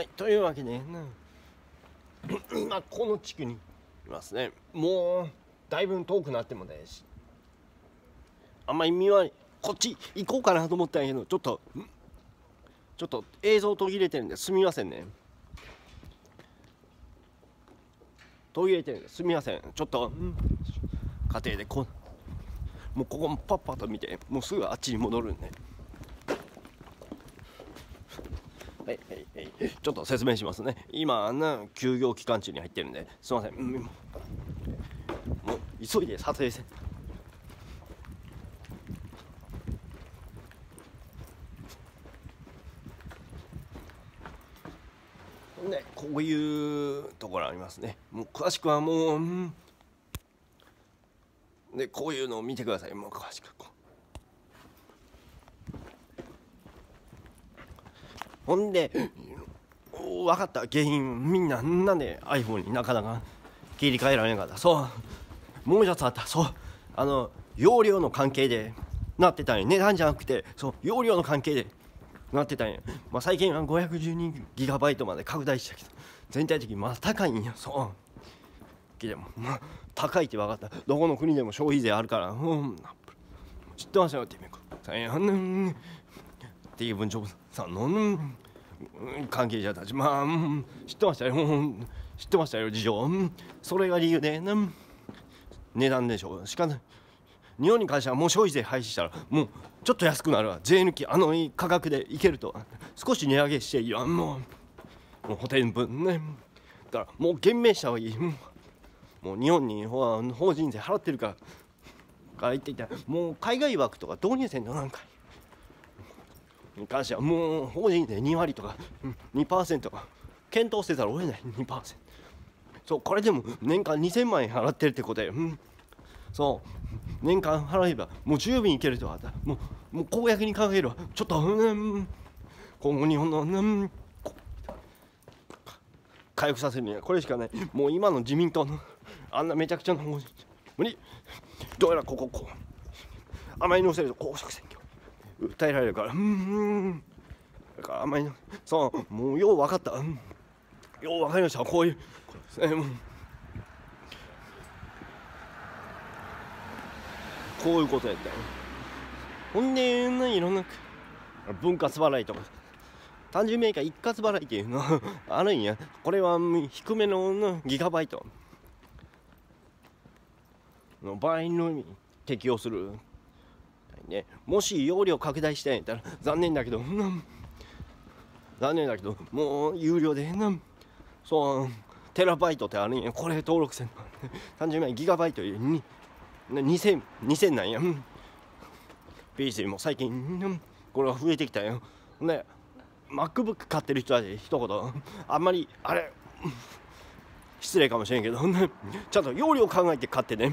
はいというわけで、今この地区にいますね。もうだいぶ遠くなってもないし。あんまり見はこっち行こうかなと思ったんやけどちょっとちょっと映像途切れてるんですみませんね。途切れてるんですみません。ちょっと、家庭でこもうここもパッパと見てもうすぐあっちに戻るんで。はいはい。ちょっと説明しますね。今な休業期間中に入ってるんで。すいません、もう急いで撮影せねこういうところありますね。もう詳しくはもう、でこういうのを見てください。もう詳しくほんで分かった原因みんななんで iPhone になかなか切り替えられなかった。そう。もう一つあったそうあの容量の関係でなってたんや値段じゃなくて。そう。容量の関係でなってたんや、まあ、最近は 512GB まで拡大したけど全体的にまだ高いんや。そう。でも、まあ、高いって分かった。どこの国でも消費税あるから。うん。知ってましたよってっていう文鳥さんの。関係者たちまあ知ってましたよ。知ってましたよ事情。それが理由で値段でしょう。しかない日本に関してはもう消費税廃止したらもうちょっと安くなるわ。税抜きあの価格でいけると。少し値上げしていいわ。もうもう補填分。ねだからもう減免した方がいい。もう日本に法人税払ってるから。から言っていたもう海外枠とか導入せんのなんか。に関してはもう法人税2割とか2%とか。検討せざるを得ない2%そうこれでも年間2000万円払ってるってことで、うん、そう。年間払えばもう十分いけるとはもうもう公約に考えるわ。ちょっと、うん、今後日本の、うん、回復させるにはこれしかない。もう今の自民党のあんなめちゃくちゃな法人無理。どうやらこここう甘いのせると公職選挙。訴えられるからうんだから甘いのそうもうよう分かった、うん、よう分かりました。こういうえー、こういうことやった。ほんでいろんな分割払いとか単純メーカー一括払いっていうの あるんや。これは低めのギガバイトの場合のみ適用する、ね、もし容量拡大したんやったら残念だけど残念だけどもう有料でなそう。テラバイトってあるんや。これ登録せん単純にギガバイトより2000 2000なんや。PC も最近これが増えてきたよ。ね。MacBook 買ってる人は一言。あんまりあれ失礼かもしれんけどちゃんと容量考えて買ってね。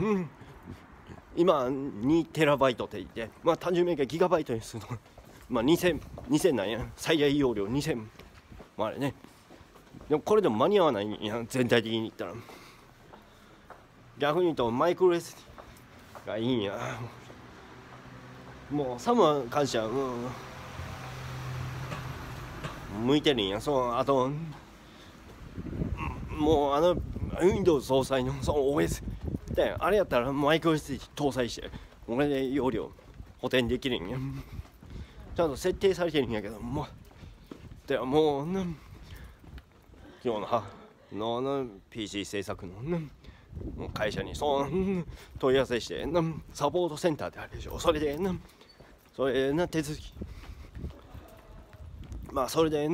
今2テラバイトって言ってまあ単純明快ギガバイトにするの。まあ2000 2000なんや。最大容量2000まああれね。でもこれでも間に合わないんや。全体的に言ったら。逆に言うとマイクロ SD がいいんや。もうサムに関しては、うん、向いてるんや。そうあともうあの Windows 搭載のその OS であれやったらマイクロ SD 搭載して俺で容量補填できるんや。ちゃんと設定されてるんやけどもう。でもう、ね、今日のはのの PC 制作の、会社にそう問い合わせしてサポートセンターであるでしょ。それでそれな手続き。まあそれで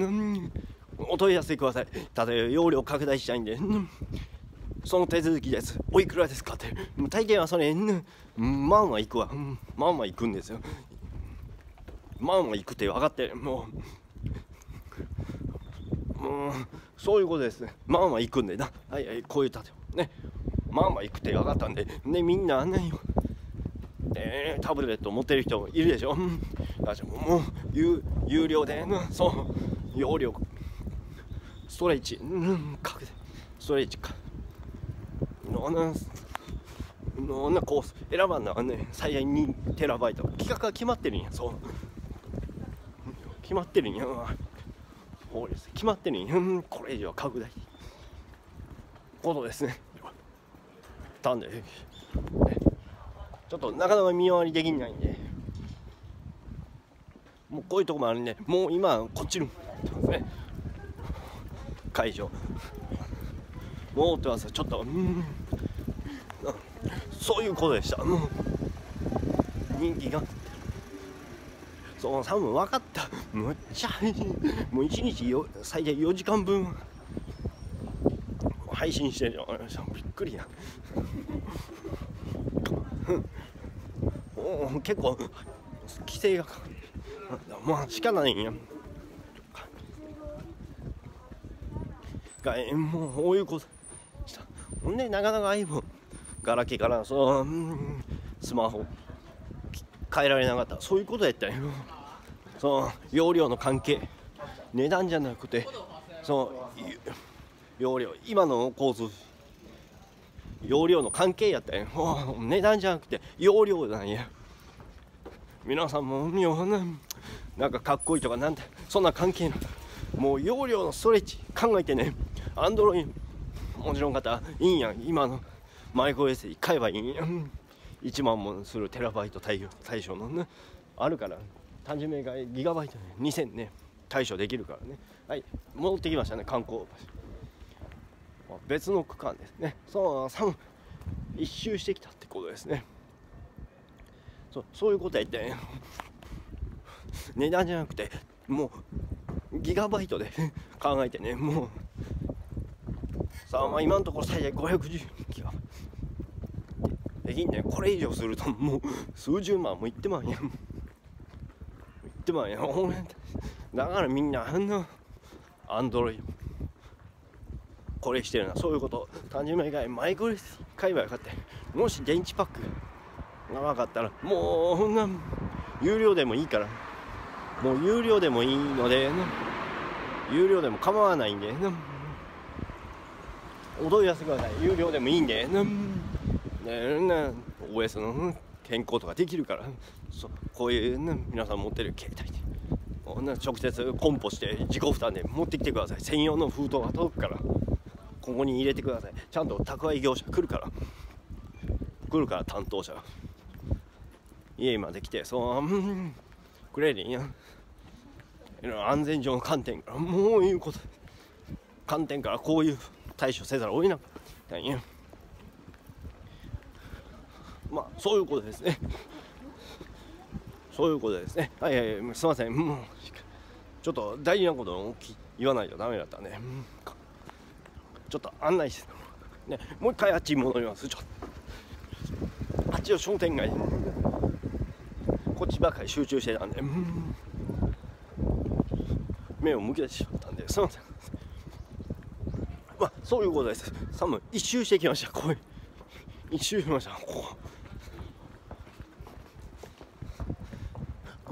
お問い合わせください。例えば容量拡大したいんで。その手続きです。おいくらですかって。大抵はそれまあまあ行くわ。まあまあ行くんですよ。まあまあ行くって分かって。もう。もうそういうことです。ねまあまあ行くんでな。はいはいこういう建物。ね。まあまあ行くって分かったんで。ねみんなねえー、タブレット持ってる人もいるでしょ。あじゃもう有有料で。そう。容量。ストレッチ。うんかけて。ストレッチか。のなのなコース選ばんのはね最大2テラバイト企画が決まってるんやそう決まってるんや法律決まってるんやこれ以上拡大ことですねたんでちょっとなかなか見回りできないんでもうこういうとこもあるんでもう今こっちのね会場もうってますちょっとうん。そういうことでした。もう人気が。そう多分分かった。むっちゃもう1日よ最大4時間分。配信してるよびっくりや。お結構規制が。かまあ仕方ないんや。がもうこういうこと。んでなかなか iPhone ガラケーからそのスマホ変えられなかったそういうことやったんよその容量の関係値段じゃなくてその容量今の構図容量の関係やったんや値段じゃなくて容量なんや皆さんもなんかかっこいいとかなんてそんな関係ない。もう容量のストレッチ考えてねアンドロイドもちろん方いいんや今のマイクロ SD 買えばいいんや。1万もするテラバイト対対象のねあるから単純明快ギガバイトで2000ね対処できるからね。はい戻ってきましたね観光別の区間ですね。そう3一周してきたってことですね。そうそういうことやって。ね値段じゃなくてもうギガバイトで考えてねもうさあまあ今のところ最大510ギガできんね。これ以上するともう数十万もいってまんや。んいってまんや。んだからみんなあんなアンドロイド。これしてるな。そういうこと。単純明快マイクロ買えばよかったもし電池パックが分かったらもうそんな有料でもいいから。もう有料でもいいので有料でも構わないんで。踊り出してください有料でもいいんで。ね OS の健康とかできるから。そう。こういう、ね、皆さん持ってる携帯で。直接コンポして自己負担で持ってきてください。専用の封筒が届くから。ここに入れてください。ちゃんと宅配業者来るから。来るから担当者。が家まで来てそううんくれりんや。安全上の観点から。もういうこと。観点からこういう対処せざるを得なかったんやまあそういうことですね。そういうことですね。はいはいすいません。もうちょっと大事なことを言わないとダメだったね。ちょっと案内してね。もう一回あっちに戻ります。ちょっと。あっちの商店街。こっちばっかり集中してたんで。目を向けてしまったんで。すいません。そういうことです。寒い。一周してきましたこう一周しましたここ。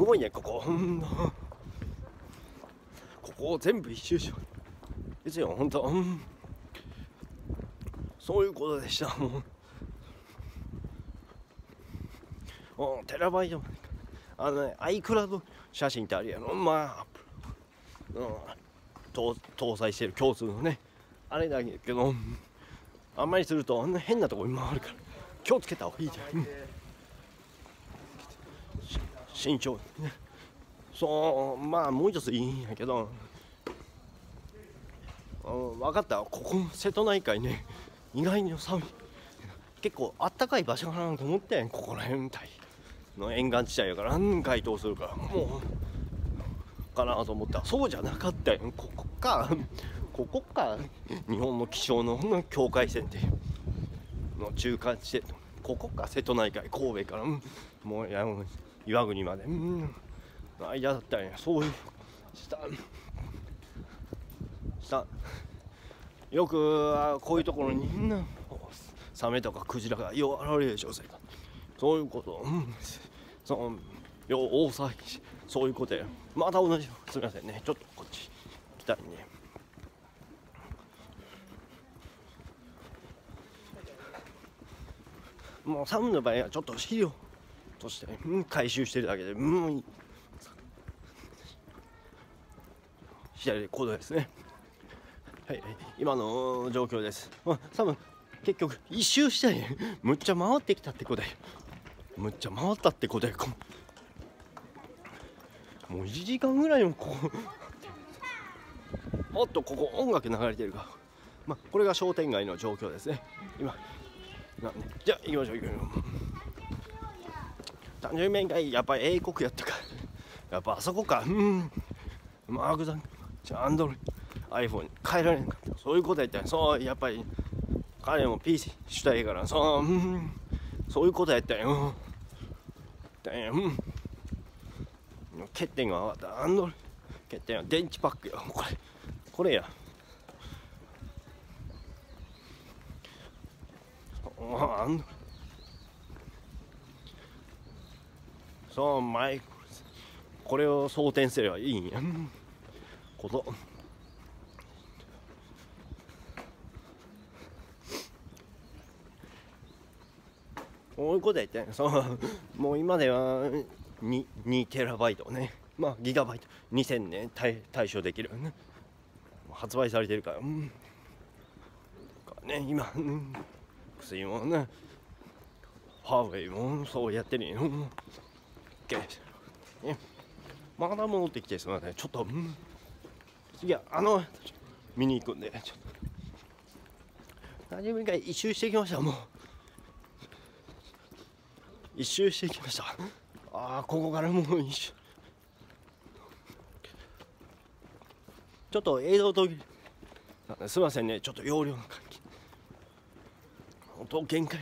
すごいねここここを全部一周しよう。ですよ本当。そういうことでした。もう。テラバイトあのね iCloud 写真ってあるやろ。まあ、うん、搭載してる共通のね。あれだけどあんまりするとあんな変なとこに回るから気をつけた方がいいじゃん、慎重ね。そうまあもう一ついいんやけど、分かった？ここ瀬戸内海ね意外に寒い。結構あったかい場所かなと思ってここら辺たいの沿岸地帯やから該当するからもうかなと思った。そうじゃなかったよここか。ここか。日本の気象の境界線っての中間地点。ここか。瀬戸内海。神戸から、もうや岩国まで、うん、間だったんや。そういう。した。した。よくこういうところに。サメとかクジラがよう現れるでしょうそういうこと。そのよ大騒ぎそういうことや。また同じ。すみませんね。ちょっとこっち。来たいね。もうサムの場合はちょっと資料として、うん、回収してるだけでうんしたいことですね。はい今の状況です。まあ多分結局一周したいむっちゃ回ってきたってことでむっちゃ回ったってことでもう1時間ぐらいもここおっとここ音楽流れてるか。まあこれが商店街の状況ですね。今じゃあ行きましょう行きましょう誕生日面会やっぱり英国やったか。やっぱあそこか。うん。マークさん。じゃあアンドロイ。iPhone に変えられんかった。そういうことやったんそう。やっぱり彼も PC したいからそう、うん、そういうことやったんよだよ、うん、欠点が分かった。アンドロイ。欠点は電池パック。よこれこれや。あんそうマイクこれを装填すればいいんや。ことこういうことやって。そうもう今では 2, 2テラバイトね。まあギガバイト。2000年対対処できる。発売されてるから。うん。ね今、うん、薬もねハーウェイもそうやってるよ、うん、ねまだ戻ってきてすみませんちょっと、うん、いやあの見に行くんで。ちょっと大丈夫か一周してきました。もう。一周してきました。ああここからもう一周。ちょっと映像途切れすみませんね。ちょっと容量の関係音限界。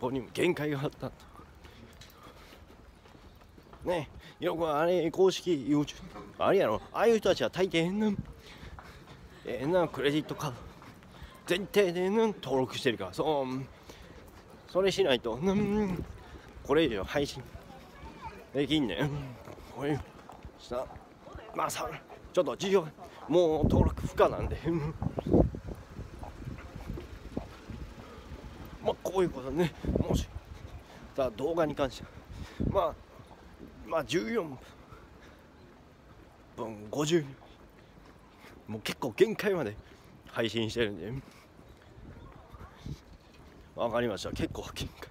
ここにも限界があった。ねよくあれ公式 YouTube あれやろああいう人たちは大抵なええなクレジットカード。前提で登録してるから。そう。それしないと。これ以上配信。できんねん。こういう。したまあさ。ちょっと事情もう登録不可なんで。まあこういうことね。もし。さ動画に関しては。まあまあ14分50もう結構限界まで配信してるんで。わかりました。結構限界。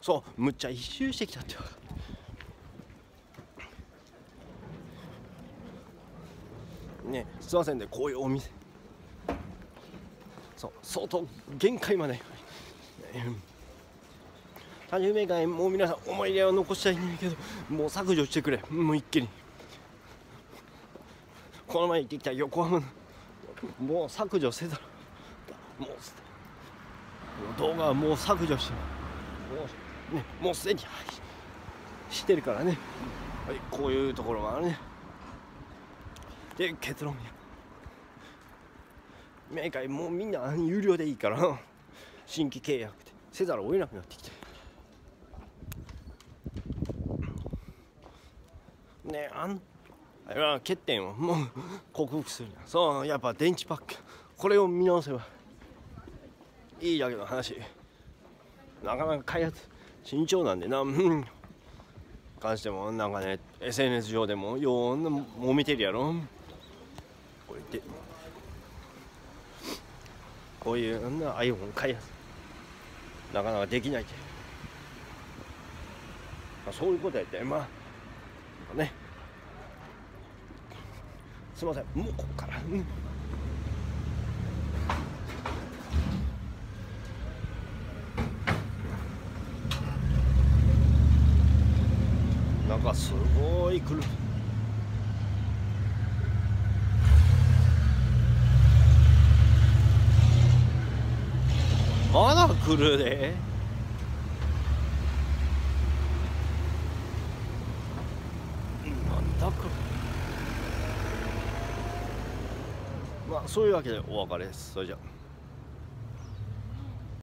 そうむっちゃ一周してきたってねすいませんね。こういうお店。そう相当限界まで。単純明快もう皆さん思い出を残したいんだけどもう削除してくれ。もう一気に。この前行ってきた横浜のもう削除せざる。もう動画はもう削除して。もう,、ね、もうすでにしてるからね、はい、こういうところがね。で結論や。明快もうみんな有料でいいから。新規契約せざるを得なくなってきてねあんあれは欠点をもう克服するそうやっぱ電池パック。これを見直せばいいだけの話。なかなか開発慎重なんでな。ん。関してもなんかね SNS 上でもよう揉めてるやろ。こう言ってこういう iPhone 開発。なかなかできないってまあ、そういうことやってまあね。すいません。もうここから、うん。なんかすごい来るまだ来るで。まあそういうわけでお別れです。それじゃ。あ